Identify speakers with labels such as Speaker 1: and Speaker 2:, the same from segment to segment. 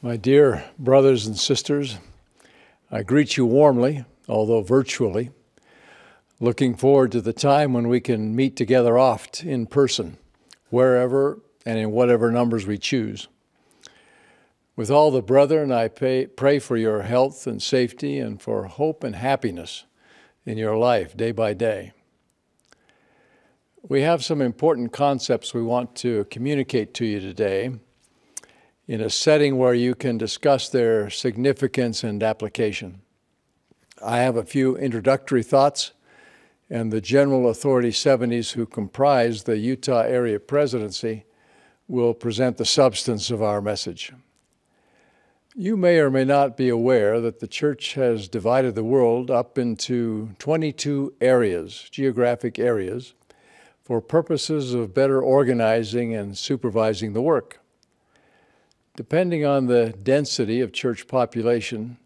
Speaker 1: My dear brothers and sisters, I greet you warmly, although virtually, looking forward to the time when we can meet together oft in person, wherever and in whatever numbers we choose. With all the brethren, I pay, pray for your health and safety and for hope and happiness in your life day by day. We have some important concepts we want to communicate to you today in a setting where you can discuss their significance and application. I have a few introductory thoughts, and the General Authority 70s who comprise the Utah Area Presidency will present the substance of our message. You may or may not be aware that the Church has divided the world up into 22 areas, geographic areas, for purposes of better organizing and supervising the work. Depending on the density of church population,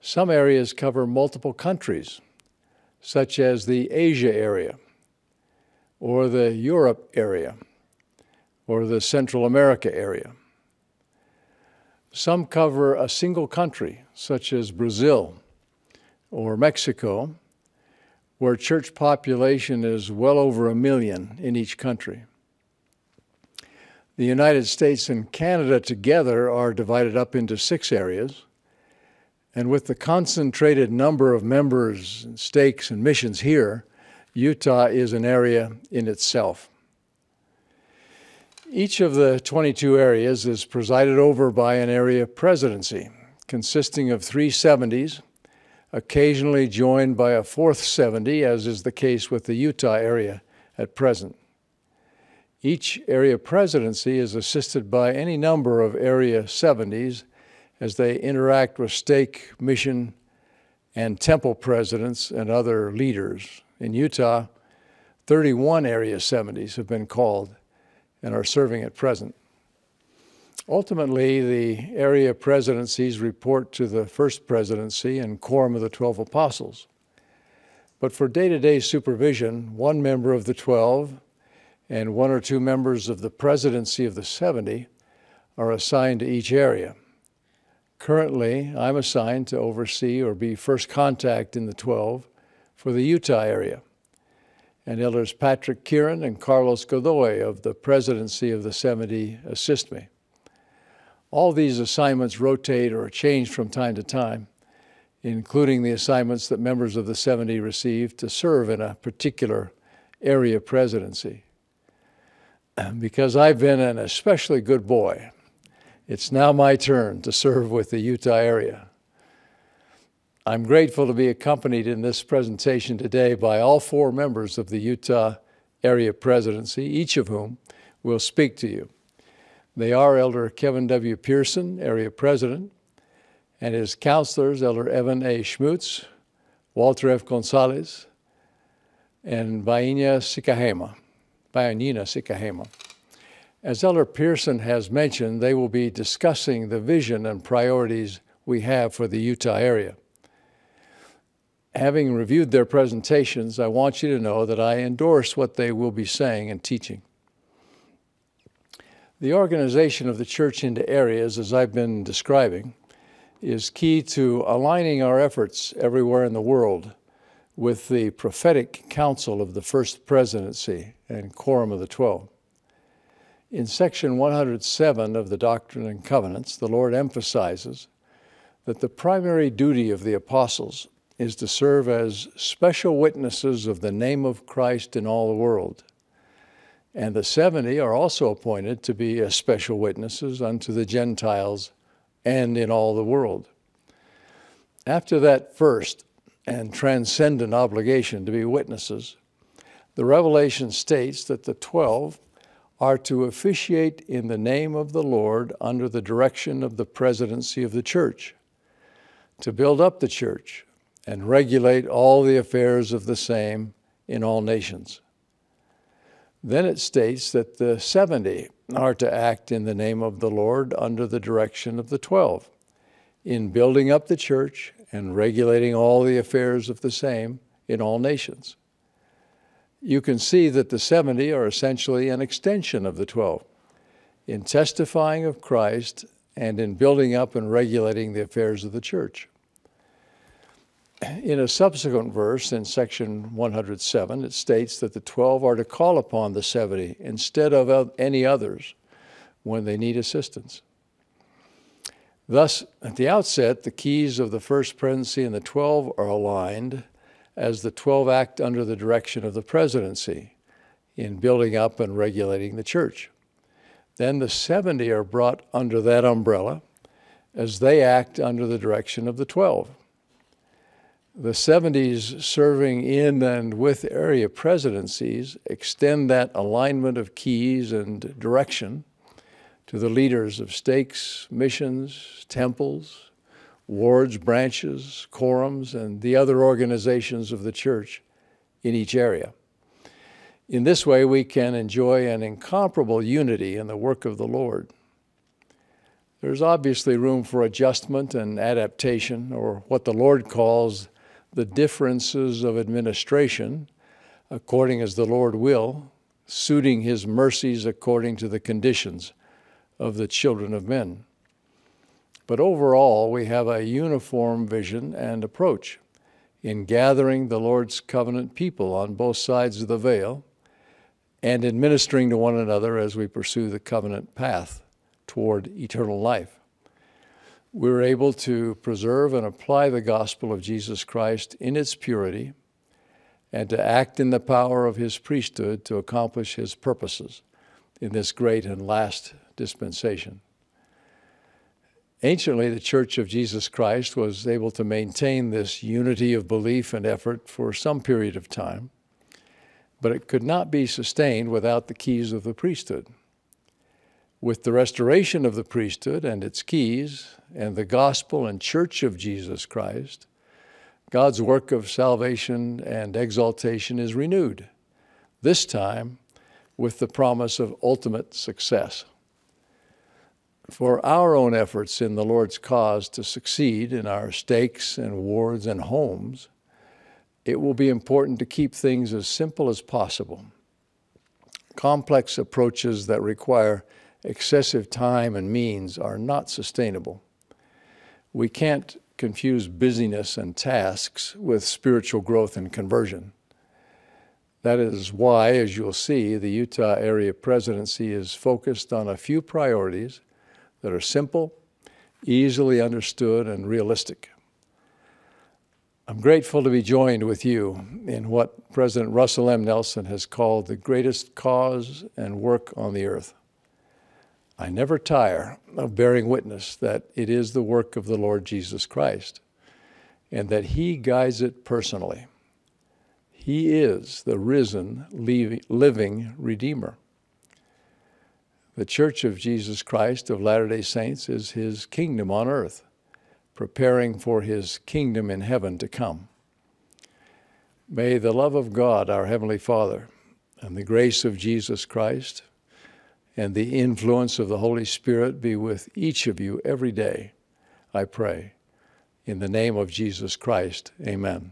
Speaker 1: some areas cover multiple countries, such as the Asia area, or the Europe area, or the Central America area. Some cover a single country, such as Brazil or Mexico, where church population is well over a million in each country. The United States and Canada together are divided up into six areas. And with the concentrated number of members, stakes, and missions here, Utah is an area in itself. Each of the 22 areas is presided over by an area presidency consisting of three 70s, occasionally joined by a fourth 70, as is the case with the Utah area at present. Each area presidency is assisted by any number of Area 70s as they interact with stake, mission, and temple presidents and other leaders. In Utah, 31 Area 70s have been called and are serving at present. Ultimately, the area presidencies report to the First Presidency and Quorum of the Twelve Apostles. But for day to day supervision, one member of the Twelve and one or two members of the presidency of the 70 are assigned to each area. Currently, I'm assigned to oversee or be first contact in the 12 for the Utah area. And Elders Patrick Kearon and Carlos Godoy of the presidency of the 70 assist me. All these assignments rotate or change from time to time, including the assignments that members of the 70 receive to serve in a particular area presidency. because I've been an especially good boy, it's now my turn to serve with the Utah area. I'm grateful to be accompanied in this presentation today by all four members of the Utah Area Presidency, each of whom will speak to you. They are Elder Kevin W. Pearson, Area President, and his counselors, Elder Evan A. Schmutz, Walter F. Gonzalez, and Vaina Sikahema. Vaiangina Sikahema. As Elder Pearson has mentioned, they will be discussing the vision and priorities we have for the Utah area. Having reviewed their presentations, I want you to know that I endorse what they will be saying and teaching. The organization of the church into areas, as I've been describing, is key to aligning our efforts everywhere in the world with the prophetic counsel of the First Presidency and Quorum of the Twelve. In section 107 of the Doctrine and Covenants, the Lord emphasizes that the primary duty of the apostles is to serve as special witnesses of the name of Christ in all the world. And the 70 are also appointed to be as special witnesses unto the Gentiles and in all the world. After that first and transcendent obligation to be witnesses, the Revelation states that the 12 are to officiate in the name of the Lord under the direction of the presidency of the church, to build up the church and regulate all the affairs of the same in all nations. Then it states that the 70 are to act in the name of the Lord under the direction of the 12 in building up the church and regulating all the affairs of the same in all nations. You can see that the 70 are essentially an extension of the 12 in testifying of Christ and in building up and regulating the affairs of the church. In a subsequent verse in section 107, it states that the 12 are to call upon the 70 instead of any others when they need assistance. Thus, at the outset, the keys of the first presidency and the 12 are aligned as the 12 act under the direction of the presidency in building up and regulating the church. Then the 70 are brought under that umbrella as they act under the direction of the 12. The 70s serving in and with area presidencies extend that alignment of keys and direction to the leaders of stakes, missions, temples, wards, branches, quorums, and the other organizations of the church in each area. In this way, we can enjoy an incomparable unity in the work of the Lord. There's obviously room for adjustment and adaptation, or what the Lord calls the differences of administration, according as the Lord will, suiting his mercies according to the conditions of the children of men. But overall, we have a uniform vision and approach in gathering the Lord's covenant people on both sides of the veil and in ministering to one another as we pursue the covenant path toward eternal life. We're able to preserve and apply the gospel of Jesus Christ in its purity and to act in the power of his priesthood to accomplish his purposes in this great and last dispensation. Anciently, the Church of Jesus Christ was able to maintain this unity of belief and effort for some period of time, but it could not be sustained without the keys of the priesthood. With the restoration of the priesthood and its keys, and the gospel and church of Jesus Christ, God's work of salvation and exaltation is renewed, this time with the promise of ultimate success for our own efforts in the Lord's cause to succeed in our stakes and wards and homes, it will be important to keep things as simple as possible. Complex approaches that require excessive time and means are not sustainable. We can't confuse busyness and tasks with spiritual growth and conversion. That is why, as you'll see, the Utah Area Presidency is focused on a few priorities that are simple, easily understood, and realistic. I'm grateful to be joined with you in what President Russell M. Nelson has called the greatest cause and work on the earth. I never tire of bearing witness that it is the work of the Lord Jesus Christ and that He guides it personally. He is the risen, living Redeemer. The Church of Jesus Christ of Latter day Saints is his kingdom on earth, preparing for his kingdom in heaven to come. May the love of God, our Heavenly Father, and the grace of Jesus Christ, and the influence of the Holy Spirit be with each of you every day, I pray. In the name of Jesus Christ, amen.